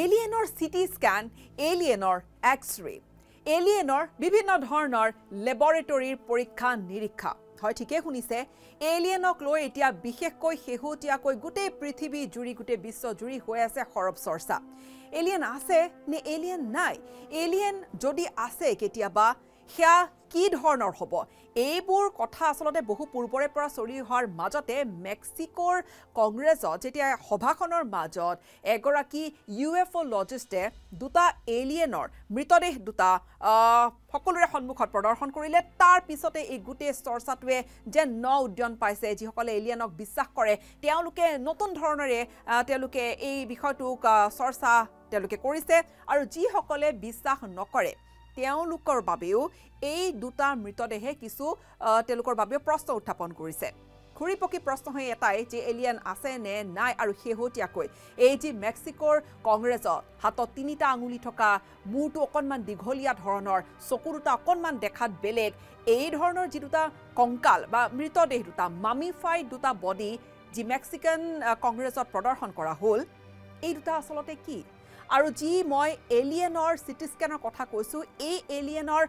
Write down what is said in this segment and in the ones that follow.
এলিয়েনৰ city scan এলিয়েনৰ X ray এলিয়েনৰ বিভিন্ন ধৰণৰ লেবৰেটৰীৰ পৰীক্ষা নিৰীক্ষা। হয় ঠিকেই শুনিছে। এলিয়েনক লৈ এতিয়া বিশেষকৈ শেহতীয়াকৈ গোটেই পৃথিৱী জুৰি গোটেই বিশ্ব জুৰি হৈ আছে সৰব চৰ্চা। এলিয়েন আছে নে এলিয়েন নাই? এলিয়েন যদি আছে কেতিয়াবা সেয়া কি ধৰণৰ হ'ব? এইবোৰ কথা আচলতে বহু পূৰ্বৰে পৰা চলি অহাৰ মাজতে মেক্সিকোৰ কংগ্ৰেছত যেতিয়া সভাখনৰ মাজত এগৰাকী ইউ এফ অ' লজিষ্টে দুটা এলিয়েনৰ মৃতদেহ দুটা সকলোৰে সন্মুখত প্ৰদৰ্শন কৰিলে তাৰ পিছতে এই গোটেই চৰ্চাটোৱে যে ন উদ্যন পাইছে যিসকলে এলিয়েনক বিশ্বাস কৰে তেওঁলোকে নতুন ধৰণেৰে তেওঁলোকে এই বিষয়টোক চৰ্চা তেওঁলোকে কৰিছে আৰু যিসকলে বিশ্বাস নকৰে। তেওঁলোকৰ বাবেও এই দুটা মৃতদেহে কিছু তেওঁলোকৰ বাবেও প্ৰশ্ন উত্থাপন কৰিছে। ঘূৰি পকি প্ৰশ্ন হৈ এটাই যে এলিয়েন আছে নে নাই আৰু শেহতীয়াকৈ এই যি মেক্সিকোৰ কংগ্ৰেছত হাতত তিনিটা আঙুলি থকা মূৰটো অকণমান দীঘলীয়া ধৰণৰ চকু দুটা অকণমান দেখাত বেলেগ এই ধৰণৰ যি দুটা কংকাল বা মৃতদেহ দুটা মামিফাইড দুটা বডি যি মেক্সিকান কংগ্ৰেছত প্ৰদৰ্শন কৰা হ'ল এই দুটা আচলতে কি? আৰু যি মই এলিয়েনৰ চিটি স্কেনৰ কথা কৈছোঁ এই এলিয়েনৰ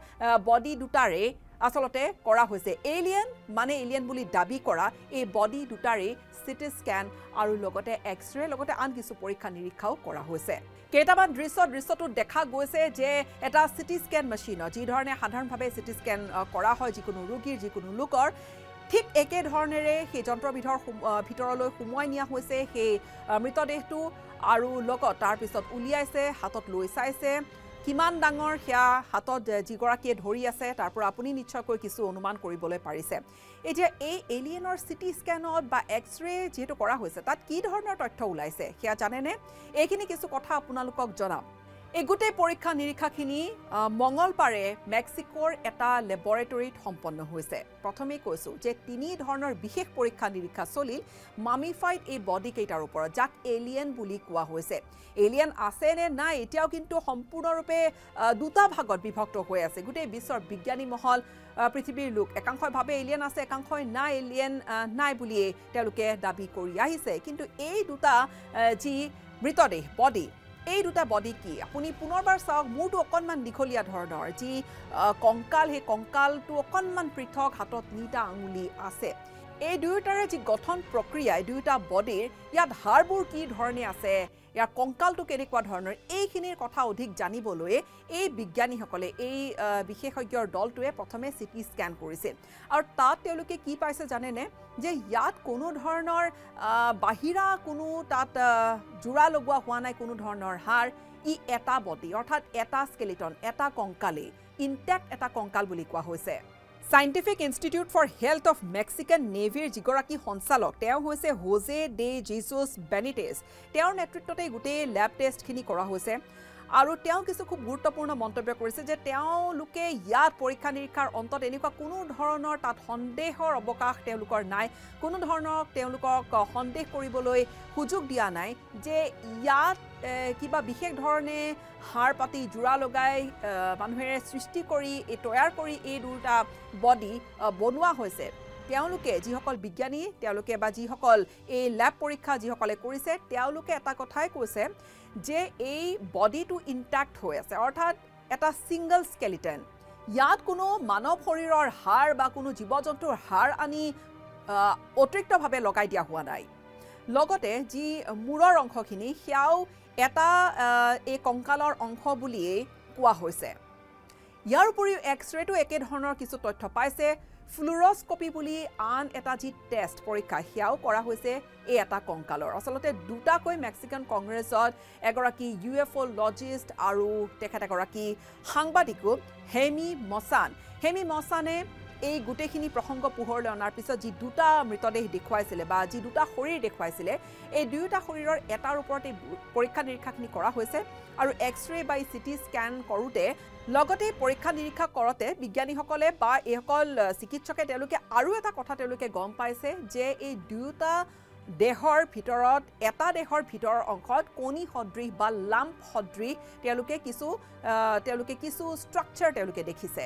বডি দুটাৰে আচলতে কৰা হৈছে। এলিয়েন মানে এলিয়েন বুলি দাবী কৰা এই বডি দুটাৰেই চিটি স্কেন আৰু লগতে এক্স ৰে লগতে আন কিছু পৰীক্ষা নিৰীক্ষাও কৰা হৈছে। কেইটামান দৃশ্য দৃশ্যটোত দেখা গৈছে যে এটা চিটি স্কেন মেচিনত যিধৰণে সাধাৰণভাৱে চিটি স্কেন কৰা হয় যিকোনো ৰোগীৰ যিকোনো লোকৰ ঠিক একেধৰণেৰে সেই যন্ত্ৰবিধৰ ভিতৰলৈ সুমুৱাই নিয়া হৈছে। সেই মৃতদেহটো আৰু লগত তাৰপিছত উলিয়াইছে হাতত লৈ চাইছে। কিমান ডাঙৰ সেয়া হাতত যিগৰাকীয়ে ধৰি আছে তাৰ পৰা আপুনি নিশ্চয়কৈ কিছু অনুমান কৰিবলৈ পাৰিছে। এতিয়া এই এলিয়েনৰ চিটি স্কেনত বা এক্স ৰে যিহেতু কৰা হৈছে তাত কি ধৰণৰ তথ্য ওলাইছে সেয়া জানেনে? এইখিনি কিছু কথা আপোনালোকক জনাম। এই গোটেই পৰীক্ষা নিৰীক্ষাখিনি মঙলবাৰে মেক্সিকোৰ এটা লেবৰেটৰীত সম্পন্ন হৈছে। প্ৰথমেই কৈছোঁ যে তিনি ধৰণৰ বিশেষ পৰীক্ষা নিৰীক্ষা চলিল মামিফাইড এই বডিকেইটাৰ ওপৰত যাক এলিয়েন বুলি কোৱা হৈছে। এলিয়েন আছে নে নাই এতিয়াও কিন্তু সম্পূৰ্ণৰূপে দুটা ভাগত বিভক্ত হৈ আছে। গোটেই বিশ্বৰ বিজ্ঞানী মহল পৃথিৱীৰ লোক একাংশই ভাবে এলিয়েন আছে একাংশই নাই এলিয়েন নাই বুলিয়েই তেওঁলোকে দাবী কৰি আহিছে। কিন্তু এই দুটা যি মৃতদেহ বডি এই দুটা বডি কি? আপুনি পুনৰবাৰ চাওক মূৰটো অকণমান দীঘলীয়া ধৰণৰ যি কংকাল সেই কংকালটো অকণমান পৃথক হাতত তিনিটা আঙুলি আছে। এই দুয়োটাৰে যি গঠন প্ৰক্ৰিয়া এই দুয়োটা বডিৰ ইয়াত হাড়বোৰ কি ধৰণে আছে? ইয়াৰ কংকালটো কেনেকুৱা ধৰণৰ এইখিনিৰ কথা অধিক জানিবলৈ এই বিজ্ঞানীসকলে এই বিশেষজ্ঞৰ দলটোৱে প্ৰথমে চি টি স্কেন কৰিছিল আৰু তাত তেওঁলোকে কি পাইছে জানেনে? যে ইয়াত কোনো ধৰণৰ বাহিৰা কোনো তাত জোৰা লগোৱা হোৱা নাই কোনো ধৰণৰ হাড় ই এটা বডি অৰ্থাৎ এটা স্কেলিটন এটা কংকালেই ইনটেক্ট এটা কংকাল বুলি কোৱা হৈছে। Scientific institute for health of Mexican নেভিৰ যিগৰাকী সঞ্চালক তেওঁ হৈছে হোজে ডে জিজুছ বেনিটেজ তেওঁৰ নেতৃত্বতে গোটেই লেব টেষ্টখিনি কৰা হৈছে। আৰু তেওঁ কিছু খুব গুৰুত্বপূৰ্ণ মন্তব্য কৰিছে যে তেওঁলোকে ইয়াত পৰীক্ষা নিৰীক্ষাৰ অন্তত এনেকুৱা কোনো ধৰণৰ তাত সন্দেহৰ অৱকাশ তেওঁলোকৰ নাই। কোনো ধৰণৰ তেওঁলোকক সন্দেহ কৰিবলৈ সুযোগ দিয়া নাই যে ইয়াত কিবা বিশেষ ধৰণে হাড় পাতি জোৰা লগাই মানুহেৰে সৃষ্টি কৰি এই তৈয়াৰ কৰি এই দুটা বডি বনোৱা হৈছে। তেওঁলোকে যিসকল বিজ্ঞানী তেওঁলোকে বা যিসকল এই লেব পৰীক্ষা যিসকলে কৰিছে তেওঁলোকে এটা কথাই কৈছে যে এই বডিটো ইনটেক্ট হৈ আছে অৰ্থাৎ এটা ছিংগল স্কেলিটেন ইয়াত কোনো মানৱ শৰীৰৰ হাড় বা কোনো জীৱ জন্তুৰ হাড় আনি অতিৰিক্তভাৱে লগাই দিয়া হোৱা নাই। লগতে যি মূৰৰ অংশখিনি সেয়াও এটা এই কংকালৰ অংশ বুলিয়েই কোৱা হৈছে। ইয়াৰ উপৰিও এক্স ৰেটো একেধৰণৰ কিছু তথ্য পাইছে। ফ্লুৰস্কপি বুলি আন এটা যি টেষ্ট পৰীক্ষা সেয়াও কৰা হৈছে এই এটা কংকালৰ আচলতে দুটাকৈ মেক্সিকান কংগ্ৰেছত এগৰাকী ইউ এফ অ' লজিষ্ট আৰু তেখেত এগৰাকী সাংবাদিকো হেমি মচান হেমি মচানে এই গোটেইখিনি প্ৰসংগ পোহৰলৈ অনাৰ পিছত যি দুটা মৃতদেহ দেখুৱাইছিলে বা যি দুটা শৰীৰ দেখুৱাইছিলে এই দুয়োটা শৰীৰৰ এটাৰ ওপৰত এই পৰীক্ষা নিৰীক্ষাখিনি কৰা হৈছে আৰু এক্স ৰে বা চি টি স্কেন কৰোঁতে লগতে পৰীক্ষা নিৰীক্ষা কৰোঁতে বিজ্ঞানীসকলে বা এইসকল চিকিৎসকে তেওঁলোকে আৰু এটা কথা তেওঁলোকে গম পাইছে যে এই দুয়োটা দেহৰ ভিতৰত এটা দেহৰ ভিতৰৰ অংশত কণী সদৃশ বা লাম্প সদৃশ তেওঁলোকে কিছু তেওঁলোকে কিছু ষ্ট্ৰাকচাৰ তেওঁলোকে দেখিছে।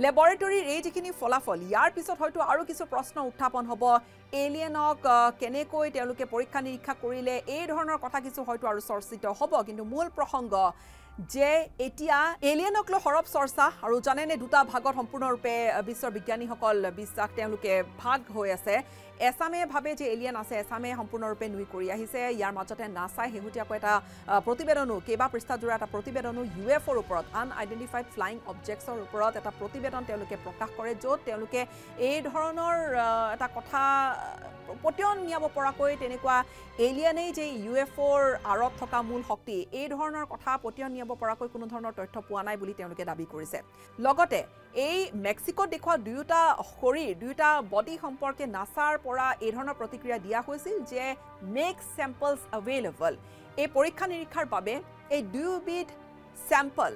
লেবৰেটৰীৰ এই যিখিনি ফলাফল ইয়াৰ পিছত হয়তো আৰু কিছু প্ৰশ্ন উত্থাপন হ'ব। এলিয়েনক কেনেকৈ তেওঁলোকে পৰীক্ষা নিৰীক্ষা কৰিলে এই ধৰণৰ কথা কিছু হয়তো আৰু চৰ্চিত হ'ব। কিন্তু মূল প্ৰসংগ যে এতিয়া এলিয়েনক লৈ সৰব চৰ্চা আৰু জানেনে দুটা ভাগত সম্পূৰ্ণৰূপে বিশ্বৰ বিজ্ঞানীসকল বিশ্বাস তেওঁলোকে ভাগ হৈ আছে। এছামে ভাবে যে এলিয়েন আছে এছামে সম্পূৰ্ণৰূপে নুই কৰি আহিছে। ইয়াৰ মাজতে নাচাই শেহতীয়াকৈ এটা প্ৰতিবেদনো কেইবা পৃষ্ঠাজোৰা এটা প্ৰতিবেদনো ইউ এফৰ ওপৰত আনআইডেণ্টিফাইড ফ্লাইং অবজেক্টছৰ ওপৰত এটা প্ৰতিবেদন তেওঁলোকে প্ৰকাশ কৰে য'ত তেওঁলোকে এই ধৰণৰ এটা কথা পতিয়ন নিয়াব পৰাকৈ তেনেকুৱা এলিয়েনেই যে ইউ এফৰ আঁৰত থকা মূল শক্তি এই ধৰণৰ কথা পতিয়ন নিয়াব পৰাকৈ কোনো ধৰণৰ তথ্য পোৱা নাই বুলি তেওঁলোকে দাবী কৰিছে। লগতে এই মেক্সিকোত দেখুওৱা দুয়োটা শৰীৰ দুয়োটা বডি সম্পৰ্কে নাচাৰ পৰা এই ধৰণৰ প্ৰতিক্ৰিয়া দিয়া হৈছিল যে মেক চেম্পলছ এভেইলেবল এই পৰীক্ষা নিৰীক্ষাৰ বাবে এই দুয়োবিধ চেম্পল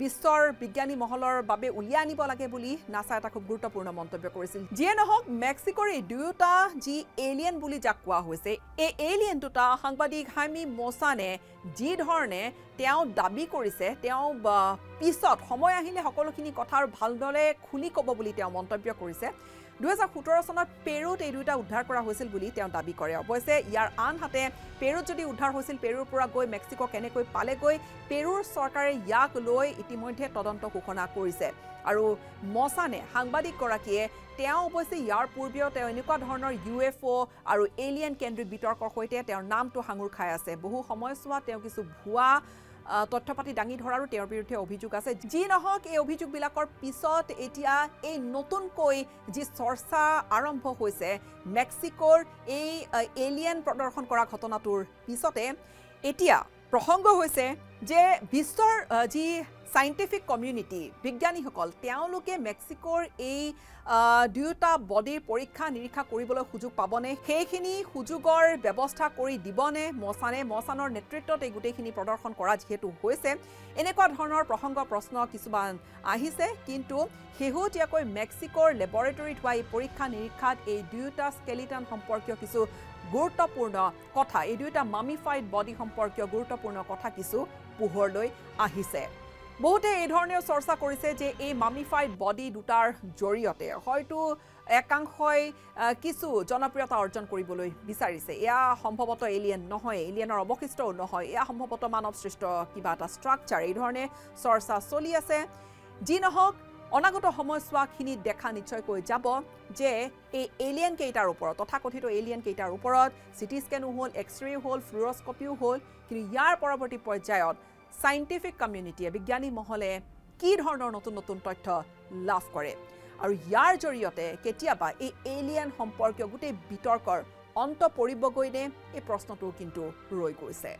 বিশ্বৰ বিজ্ঞানী মহলৰ বাবে উলিয়াই আনিব লাগে বুলি নাছা এটা খুব গুৰুত্বপূৰ্ণ মন্তব্য কৰিছিল। যিয়ে নহওক মেক্সিকোৰ এই দুয়োটা যি এলিয়েন বুলি যাক কোৱা হৈছে এই এলিয়েন দুটা সাংবাদিক হাইমি মচানে যি ধৰণে তেওঁ দাবী কৰিছে তেওঁ পিছত সময় আহিলে সকলোখিনি কথা আৰু ভালদৰে খুলি ক'ব বুলি তেওঁ মন্তব্য কৰিছে। দুহেজাৰ সোতৰ চনত পেৰুত এই দুয়োটা উদ্ধাৰ কৰা হৈছিল বুলি তেওঁ দাবী কৰে। অৱশ্যে ইয়াৰ আনহাতে পেৰুত যদি উদ্ধাৰ হৈছিল পেৰুৰ পৰা গৈ মেক্সিকো কেনেকৈ পালেগৈ পেৰুৰ চৰকাৰে ইয়াক লৈ ইতিমধ্যে তদন্ত ঘোষণা কৰিছে। আৰু মচানে সাংবাদিকগৰাকীয়ে তেওঁ অৱশ্যে ইয়াৰ পূৰ্বেও তেওঁ এনেকুৱা ধৰণৰ ইউ এফ অ' আৰু এলিয়েন কেন্দ্ৰিক বিতৰ্কৰ সৈতে তেওঁৰ নামটো সাঙুৰ খাই আছে। বহু সময়ছোৱাত তেওঁ কিছু ভুৱা তথ্য পাতি দাঙি ধৰাৰো তেওঁৰ বিৰুদ্ধে অভিযোগ আছে। যি নহওক এই অভিযোগবিলাকৰ পিছত এতিয়া এই নতুনকৈ যি চৰ্চা আৰম্ভ হৈছে মেক্সিকোৰ এই এলিয়েন প্ৰদৰ্শন কৰা ঘটনাটোৰ পিছতে এতিয়া প্ৰসংগ হৈছে যে বিশ্বৰ যি চাইণ্টিফিক কমিউনিটি বিজ্ঞানীসকল তেওঁলোকে মেক্সিকোৰ এই দুয়োটা বডিৰ পৰীক্ষা নিৰীক্ষা কৰিবলৈ সুযোগ পাবনে? সেইখিনি সুযোগৰ ব্যৱস্থা কৰি দিবনে? মচানে মচানৰ নেতৃত্বত এই গোটেইখিনি প্ৰদৰ্শন কৰা যিহেতু হৈছে এনেকুৱা ধৰণৰ প্ৰসংগ প্ৰশ্ন কিছুমান আহিছে। কিন্তু শেহতীয়াকৈ মেক্সিকোৰ লেবৰেটৰীত হোৱা এই পৰীক্ষা নিৰীক্ষাত এই দুয়োটা স্কেলিটন সম্পৰ্কীয় কিছু গুৰুত্বপূৰ্ণ কথা। এই দুয়োটা মামিফাইড বডি সম্পৰ্কীয় গুৰুত্বপূৰ্ণ কথা কিছু পোহৰলৈ আহিছে। বহুতে এই ধৰণেও চৰ্চা কৰিছে যে এই মামিফাইড বডি দুটাৰ জৰিয়তে হয়তো একাংশই কিছু জনপ্ৰিয়তা অৰ্জন কৰিবলৈ বিচাৰিছে। এয়া সম্ভৱতঃ এলিয়েন নহয় এলিয়েনৰ অৱশিষ্টও নহয়। এয়া সম্ভৱতঃ মানৱ সৃষ্ট কিবা এটা ষ্ট্ৰাকচাৰ এই ধৰণে চৰ্চা চলি আছে। যি নহওক অনাগত সময়ছোৱাখিনিত দেখা নিশ্চয়কৈ যাব যে এই এলিয়েন কেইটাৰ ওপৰত তথাকথিত এলিয়েন কেইটাৰ ওপৰত চিটি স্কেনো হ'ল এক্স ৰে হ'ল ফ্লুৰস্কপিও হ'ল কিন্তু ইয়াৰ পৰৱৰ্তী পৰ্যায়ত চাইণ্টিফিক কমিউনিটিয়ে বিজ্ঞানী মহলে কি ধৰণৰ নতুন নতুন তথ্য লাভ কৰে? আৰু ইয়াৰ জৰিয়তে কেতিয়াবা এই এলিয়েন সম্পৰ্কীয় গোটেই বিতৰ্কৰ অন্ত পৰিবগৈনে এই প্ৰশ্নটো কিন্তু ৰৈ গৈছে।